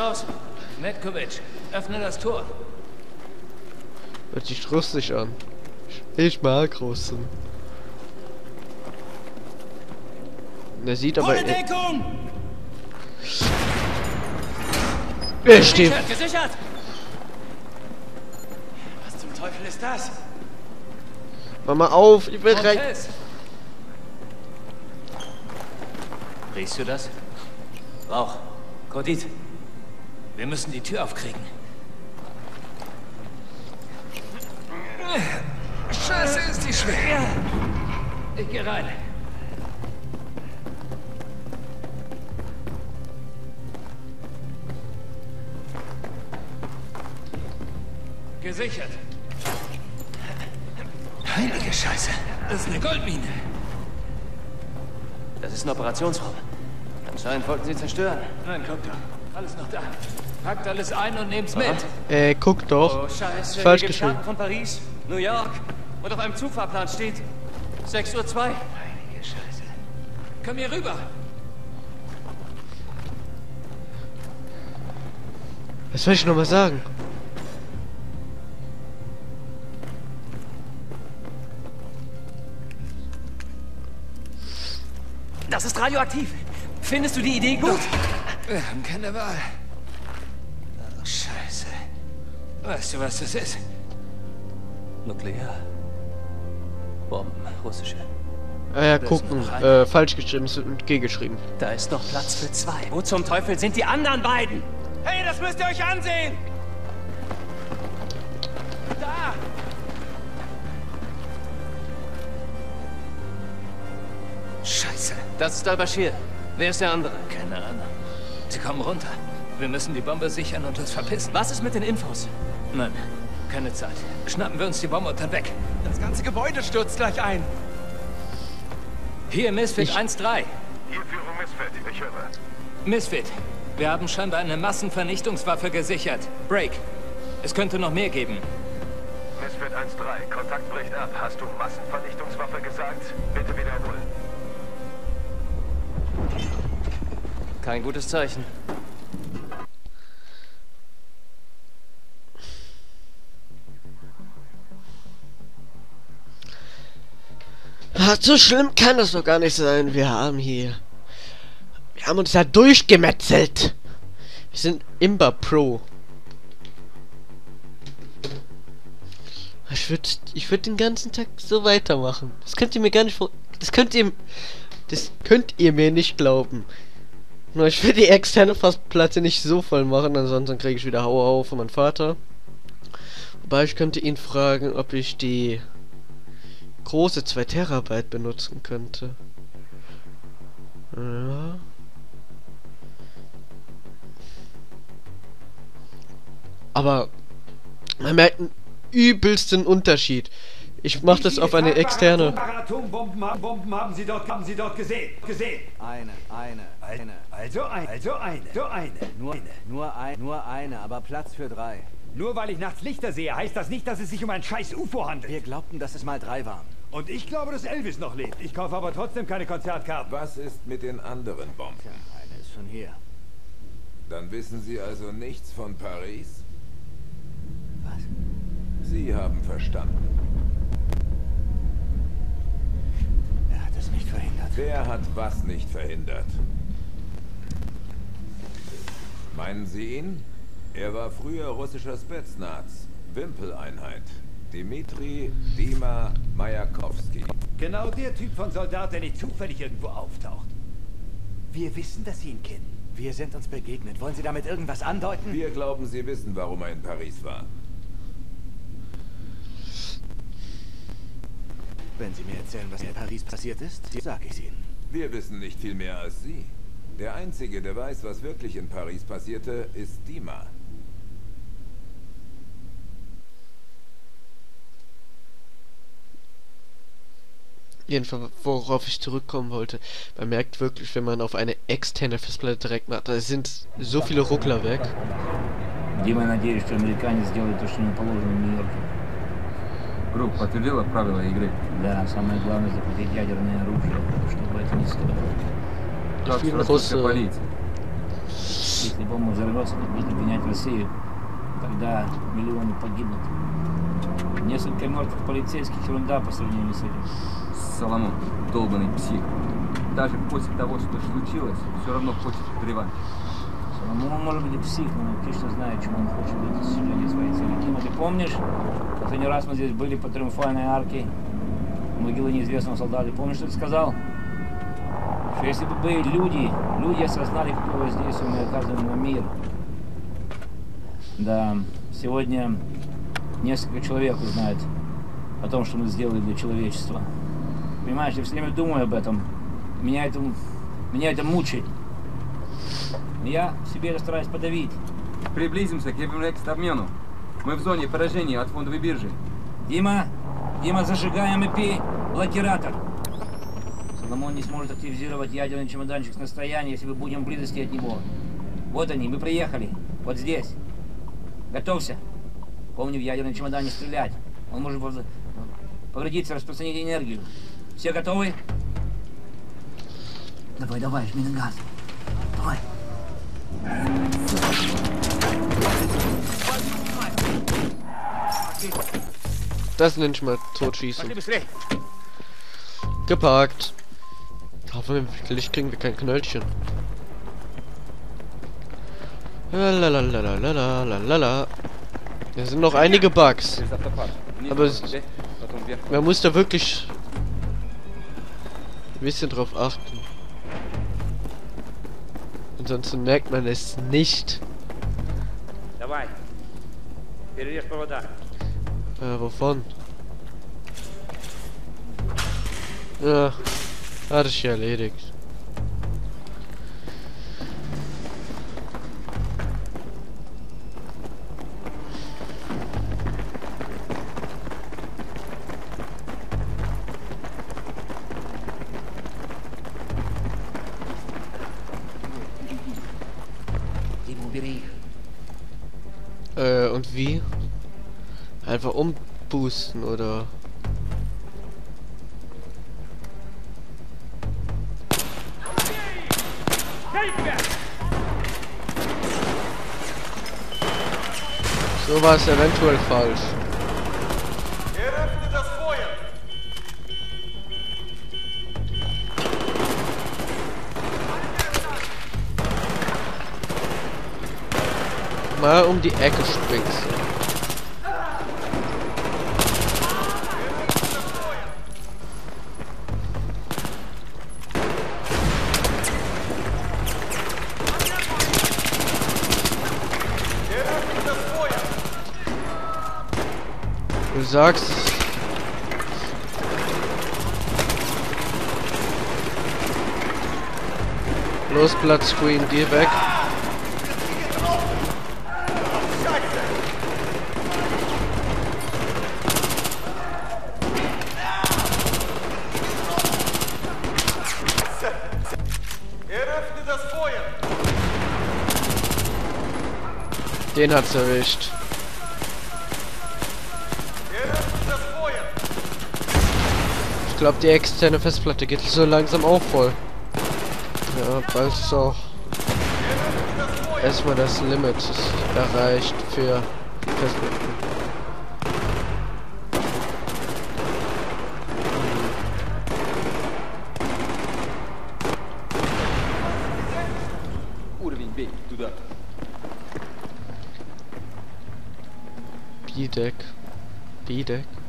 Draußen. Metkovic, öffne das Tor. Hört sich rustig an. Ich mag Russen. Der sieht aber... Volle Deckung! Er steht... Gesichert! Was zum Teufel ist das? Mach mal auf, ich will rein... Riechst du das? Rauch. Kodit. Wir müssen die Tür aufkriegen. Scheiße, ist die schwer. Ich geh rein. Gesichert. Heilige Scheiße. Das ist eine Goldmine. Das ist ein Operationsraum. Anscheinend wollten sie zerstören. Nein, guck doch. Alles noch da. Packt alles ein und nehmt's mit. Äh, guck doch. Oh, scheiße. Falsch geschrieben. Von Paris, New York. Und auf einem Zugfahrplan steht 6.02 Uhr. Heilige Scheiße. Komm hier rüber. Was soll ich noch mal sagen? Das ist radioaktiv. Findest du die Idee gut? Wir haben keine Wahl. Oh, Scheiße. Weißt du, was das ist? Nuklear. Bomben, russische. Ah ja, gucken. Äh, falsch geschrieben, es wird mit G geschrieben. Da ist noch Platz für zwei. Wo zum Teufel sind die anderen beiden? Hey, das müsst ihr euch ansehen! Da! Scheiße. Das ist Al-Bashir. Wer ist der andere? Keine Ahnung. Sie kommen runter. Wir müssen die Bombe sichern und uns verpissen. Was ist mit den Infos? Nein, keine Zeit. Schnappen wir uns die Bombe und dann weg. Das ganze Gebäude stürzt gleich ein. Hier, Misfit Ich- 1-3. Hier Führung Misfit, ich höre. Misfit, wir haben scheinbar eine Massenvernichtungswaffe gesichert. Break. Es könnte noch mehr geben. Misfit 1-3, Kontakt bricht ab. Hast du Massenvernichtungswaffe gesagt? Bitte wiederholen. Kein gutes Zeichen. Ah, so schlimm kann das doch gar nicht sein. Wir haben hier... Wir haben uns da durchgemetzelt. Wir sind Imba Pro. Ich würde ich würd den ganzen Tag so weitermachen. Das könnt ihr mir gar nicht vor... Das könnt ihr... Das könnt ihr mir nicht glauben. Nur ich will die externe Festplatte nicht so voll machen, ansonsten kriege ich wieder Hauer von meinem Vater. Wobei ich könnte ihn fragen, ob ich die große 2 Terabyte benutzen könnte. Ja. Aber man merkt einen übelsten Unterschied. Ich mache das auf eine externe. Atombomben haben, Bomben haben Sie dort, haben Sie dort gesehen, gesehen. Eine, eine, eine. Also ein, also eine, so eine, Nur, eine. nur, ein, nur eine, aber Platz für drei. Nur weil ich nachts Lichter sehe, heißt das nicht, dass es sich um ein scheiß UFO handelt. Wir glaubten, dass es mal drei waren. Und ich glaube, dass Elvis noch lebt. Ich kaufe aber trotzdem keine Konzertkarten. Was ist mit den anderen Bomben? Tja, eine ist schon hier. Dann wissen Sie also nichts von Paris? Was? Sie haben verstanden. Er hat es nicht verhindert. Wer hat was nicht verhindert? Meinen Sie ihn? Er war früher russischer Spetsnaz, Wimpeleinheit. Dimitri Dima Majakowski. Genau der Typ von Soldat, der nicht zufällig irgendwo auftaucht. Wir wissen, dass Sie ihn kennen. Wir sind uns begegnet. Wollen Sie damit irgendwas andeuten? Wir glauben, Sie wissen, warum er in Paris war. Wenn Sie mir erzählen, was in Paris passiert ist, sag ich Ihnen. Wir wissen nicht viel mehr als Sie. Der Einzige, der weiß, was wirklich in Paris passierte, ist Dima. Jedenfalls, worauf ich zurückkommen wollte. Man merkt wirklich, wenn man auf eine externe Festplatte direkt macht, da sind so viele Ruckler weg. Дима, надеюсь, что американец сделает то, что ему положено в Нью-Йорке. Группа подтвердила правила игры. Да, самое главное запретить ядерное оружие, чтобы это не стоило. Как Фильм французская Рос- полиция. Если бомба взорвется, то будет обвинять Россию. Тогда миллионы погибнут. Несколько мертвых полицейских ерунда по сравнению с этим. Соломон, долбанный псих. Даже после того, что случилось, все равно хочет реванш. Ну, может быть и псих, но он точно знает, чему он хочет для достижения своей цели. Дима, ты помнишь? Последний раз мы здесь были по триумфальной арке. Могилы неизвестного солдата. Помнишь, что ты сказал? Что если бы были люди, люди осознали, какое воздействие мы оказываем на мир. Да, сегодня несколько человек узнает о том, что мы сделали для человечества. Понимаешь, я все время думаю об этом. Меня это, меня это мучает. Но Я в себе это стараюсь подавить. Приблизимся к Эвернекст-обмену. Мы в зоне поражения от фондовой биржи. Дима, Дима, зажигаем ИП, блокиратор. Соломон не сможет активизировать ядерный чемоданчик с настояния, если мы будем в близости от него. Вот они, мы приехали. Вот здесь. Готовься. Помни, в ядерном чемодане стрелять. Он может повредиться, распространить энергию. Все готовы? Давай, давай, жми на газ. Давай. Das nenne ich mal totschießen. Geparkt. Hoffentlich kriegen wir kein Knöllchen. Lalalalalalala. Da sind noch einige Bugs. Aber es, man muss da wirklich ein bisschen drauf achten. Ansonsten merkt man es nicht. Dabei. Äh, wovon? Ja, hat ich erledigt. Und wie? Einfach umboosten oder? So war es eventuell falsch. Mal um die Ecke springst. Du sagst. Los, Platz Screen, geh weg. Den hat's erwischt. Ich glaube, die externe Festplatte geht so langsam auch voll. Ja, bald ist auch erstmal das Limit erreicht für Festplatten. Dick, B dick.